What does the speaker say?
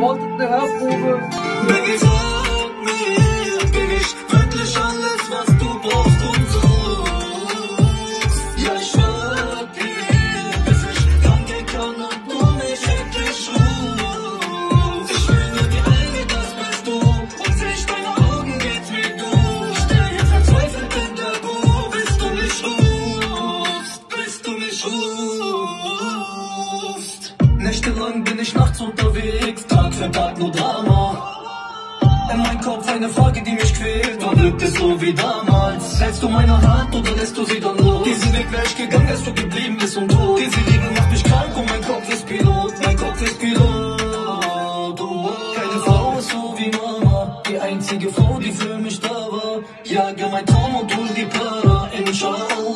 I volta do terra, fuga. Nächtelang bin ich nachts unterwegs, Tag für Tag nur Drama. In meinem Kopf eine Frage, die mich quält, und wirkt es so wie damals? Hältst du meine Hand oder lässt du sie dann los? Diesen Weg wäre ich gegangen, wärst du geblieben bis und tot. Diese Liebe macht mich krank und mein Kopf ist Pilot, mein Kopf ist Pilot. Oh, oh. keine Frau ist so wie Mama, die einzige Frau, die für mich da war. Jage mein Traum und hol die Para, inshallah.